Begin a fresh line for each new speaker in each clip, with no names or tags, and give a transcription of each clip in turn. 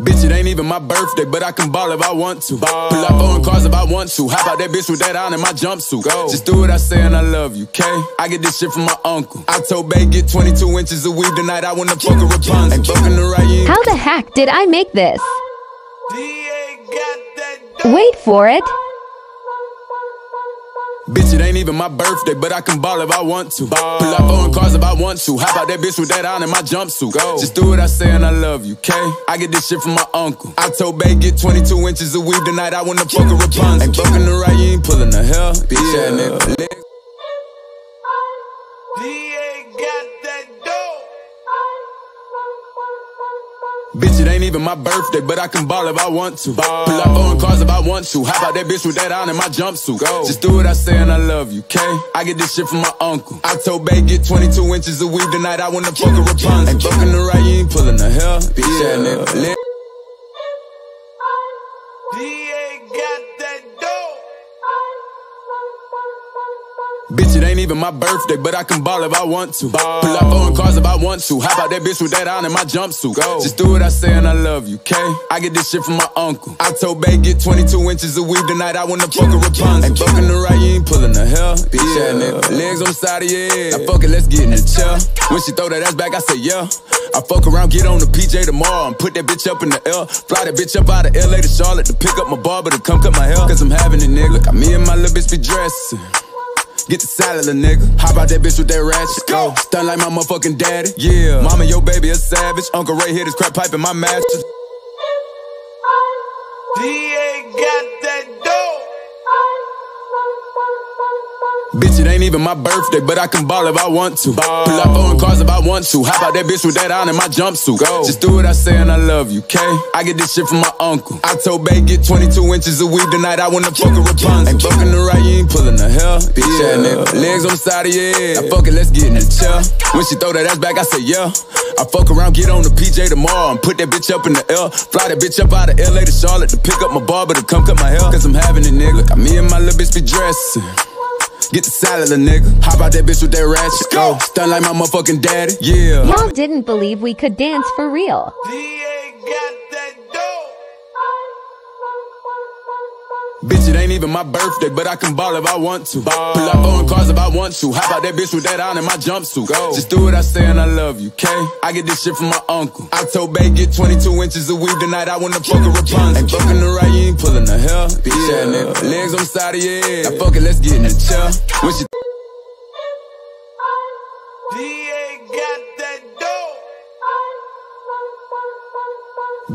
Bitch, it ain't even my birthday, but I can ball if I want to. Ball. Pull up on cars if I want to. How about that bitch with that on in my jumpsuit? Go. Just do what I say and I love you, okay? I get this shit from my uncle. I told Bay get 22 inches of weed tonight. I wanna fuck a Rapunzel. The right.
How the heck did I make this? Wait for it.
Bitch, it ain't even my birthday, but I can ball if I want to. Ball. Pull up on cars if I want to. How about that bitch with that on in my jumpsuit? Go. Just do what I say and I love you, okay? I get this shit from my uncle. I told Bay get 22 inches of weed tonight. I wanna fuck a Rapunzel. Ain't fucking the right, you ain't pulling the hell. Bitch, yeah. Even my birthday, but I can ball if I want to. Ball. Pull up on cars if I want to. How about that bitch with that on in my jumpsuit? Go. Just do what I say and I love you, okay? I get this shit from my uncle. I told Bay get 22 inches of weed tonight. I wanna fuck a Rapunzel. Ain't fucking the right, you ain't pulling the hell. Bitch, yeah. Bitch, it ain't even my birthday, but I can ball if I want to. Ball. Pull up on cars if I want to. How about that bitch with that on in my jumpsuit? Go. Just do what I say and I love you, okay? I get this shit from my uncle. I told Bay get 22 inches of weed tonight. I wanna fuck a Rapunzel. Ain't fucking the right, you ain't pulling the hell. Bitch, yeah. nigga. Legs on the side of your head. Now fuck it, let's get in the chair. When she throw that ass back, I say yeah. I fuck around, get on the PJ tomorrow and put that bitch up in the air. Fly that bitch up out of LA to Charlotte to pick up my barber to come cut my hair. Cause I'm having it, nigga. Look, me and my little bitch be dressing. Get the salad, little nigga. How about that bitch with that ratchet? Go. Stun like my motherfucking daddy. Yeah. Mama, your baby a savage. Uncle Ray hit his crap pipe in my mattress. DA got that ain't even my birthday, but I can ball if I want to. Ball. Pull up on cars if I want to. How about that bitch with that on in my jumpsuit? Go. Just do what I say and I love you, okay? I get this shit from my uncle. I told Bay get 22 inches of weed tonight. I wanna fuck a Rapunzel. Ain't fucking the right, you ain't pulling the hell. Bitch, yeah. nigga. Legs on the side of your head. Now fuck it, let's get in the chair. When she throw that ass back, I say yeah. I fuck around, get on the PJ tomorrow and put that bitch up in the air. Fly that bitch up out of LA to Charlotte to pick up my barber to come cut my hair. Cause I'm having it, nigga. Look, me and my little bitch be dressing. Get the salad, little nigga. How about that bitch with that ratchet? Go. Stun like my motherfucking daddy. Yeah.
Y'all didn't believe we could dance for real.
Bitch, it ain't even my birthday, but I can ball if I want to. Ball. Pull up on cars if I want to. How about that bitch with that on in my jumpsuit? Go. Just do what I say and I love you, okay? I get this shit from my uncle. I told Bay get 22 inches of weed tonight. I wanna fuck a Rapunzel. Ain't fucking the right, you ain't pulling the hell. Bitch, yeah. nigga. Legs on the side of your head. Now fuck it, let's get in the chair. When she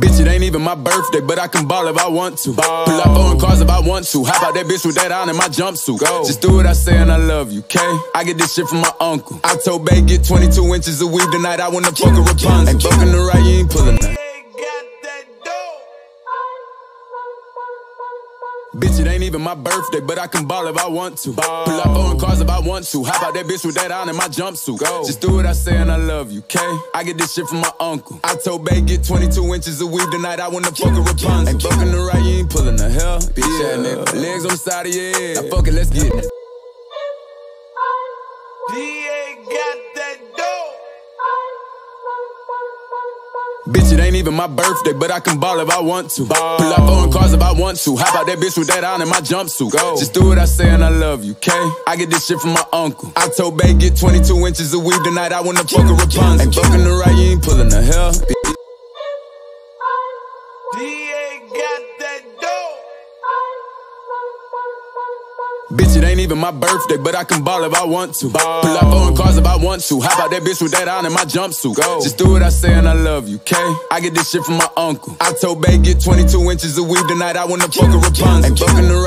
Bitch, it ain't even my birthday, but I can ball if I want to. Ball. Pull up on cars if I want to. How about that bitch with that on in my jumpsuit? Go. Just do what I say and I love you, okay? I get this shit from my uncle. I told Bay get 22 inches of weed tonight. I wanna fuck a Rapunzel. Ain't fucking the right, you ain't pulling that. Bitch, it ain't even my birthday, but I can ball if I want to. Ball. Pull up on cars if I want to. How about that bitch with that on in my jumpsuit? Go. Just do what I say and I love you, okay? I get this shit from my uncle. I told Bay get 22 inches of weed tonight. I wanna fuck a Rapunzel. Ain't fucking the right, you ain't pulling the hell. Bitch, yeah. nigga. Legs on the side of your head. Now fuck it, let's get it. Even my birthday, but I can ball if I want to. Ball. Pull up on cars if I want to. How about that bitch with that on in my jumpsuit? Go. Just do what I say and I love you, okay? I get this shit from my uncle. I told Bay get 22 inches of weed tonight. I wanna fuck a Rapunzel. Ain't fucking the right, you ain't pulling the hell. Bitch, it ain't even my birthday, but I can ball if I want to. Ball. Pull up on cars if I want to. How about that bitch with that on in my jumpsuit? Go. Just do what I say and I love you, okay? I get this shit from my uncle. I told Bay get 22 inches of weed tonight. I wanna fuck a Rapunzel. Ain't fucking the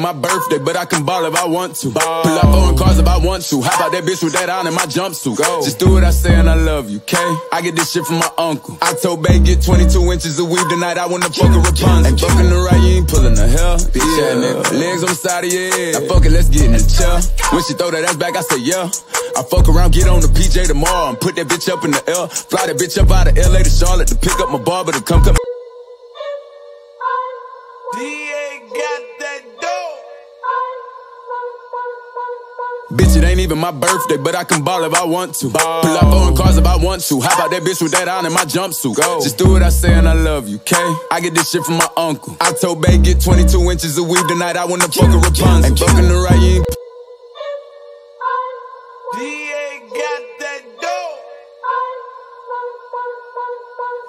my birthday, but I can ball if I want to. Ball. Pull up on cars if I want to. How about that bitch with that on in my jumpsuit? Go. Just do what I say and I love you, okay? I get this shit from my uncle. I told Bay get 22 inches of weed tonight. I wanna fuck a Rapunzel. Ain't fucking the right, you ain't pulling the hell. Bitch, yeah, nigga. Legs on the side of your head. Now fuck it, let's get in the chair. When she throw that ass back, I say yeah. I fuck around, get on the PJ tomorrow and put that bitch up in the air. Fly that bitch up out of LA to Charlotte to pick up my barber to come come. Ain't even my birthday, but I can ball if I want to. Ball. Pull up on cars if I want to. How about that bitch with that on in my jumpsuit? Go. Just do what I say and I love you, okay? I get this shit from my uncle. I told Bay get 22 inches of weed tonight. I wanna fuck a Rapunzel. Ain't fucking the right, you ain't.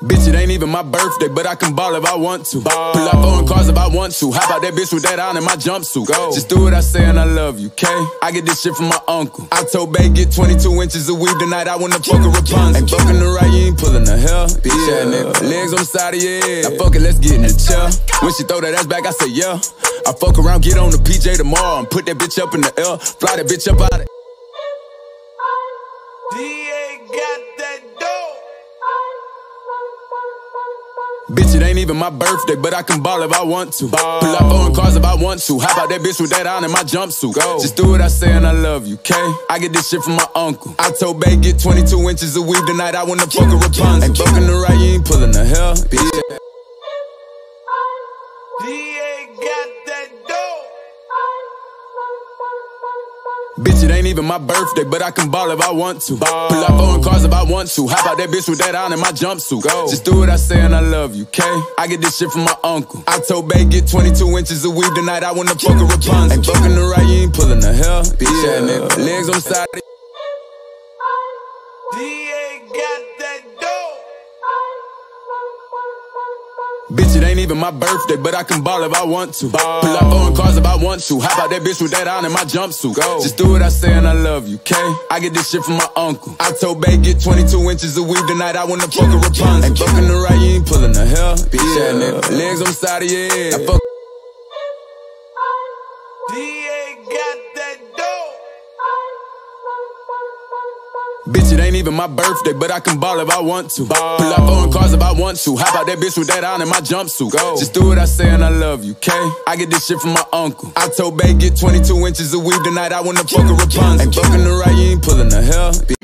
Bitch, it ain't even my birthday, but I can ball if I want to. Ball. Pull up on cars if I want to. How about that bitch with that on in my jumpsuit? Go. Just do what I say and I love you, okay? I get this shit from my uncle. I told Bay get 22 inches of weed tonight. I wanna fuck a Rapunzel. Ain't fucking the right, you ain't pulling the hell. Bitch, yeah. nigga. Legs on the side of your head. Now fuck it, let's get in the chair. When she throw that ass back, I say yeah. I fuck around, get on the PJ tomorrow and put that bitch up in the air. Fly that bitch up out of Bitch, it ain't even my birthday, but I can ball if I want to. Ball. Pull up on cars if I want to. How about that bitch with that on in my jumpsuit? Go. Just do what I say and I love you, okay? I get this shit from my uncle. I told Bay get 22 inches of weed tonight. I wanna fuck a Rapunzel. Ain't fucking the right, you ain't pulling the hell. Bitch. Bitch, it ain't even my birthday, but I can ball if I want to. Ball. Pull up on cars if I want to. How about that bitch with that on in my jumpsuit? Go. Just do what I say and I love you, okay? I get this shit from my uncle. I told Bay get 22 inches of weed tonight. I wanna fuck a Rapunzel. Ain't fucking the right, you ain't pulling the hell. Bitch, yeah. nigga. Legs on the side my birthday, but I can ball if I want to. Ball. Pull up on cars if I want to. How about that bitch with that on in my jumpsuit? Go. Just do what I say and I love you, okay? I get this shit from my uncle. I told Bay get 22 inches of weed tonight. I wanna fuck a Rapunzel. Ain't fucking the right, you ain't pulling the hell. Bitch, yeah. Legs on the side of your head. Even my birthday, but I can ball if I want to. Ball. Pull up on cars if I want to. How about that bitch with that on in my jumpsuit? Go. Just do what I say and I love you, okay? I get this shit from my uncle. I told Bay get 22 inches of weed tonight. I wanna fuck a Rapunzel. Ain't fucking the right, you ain't pulling the hell.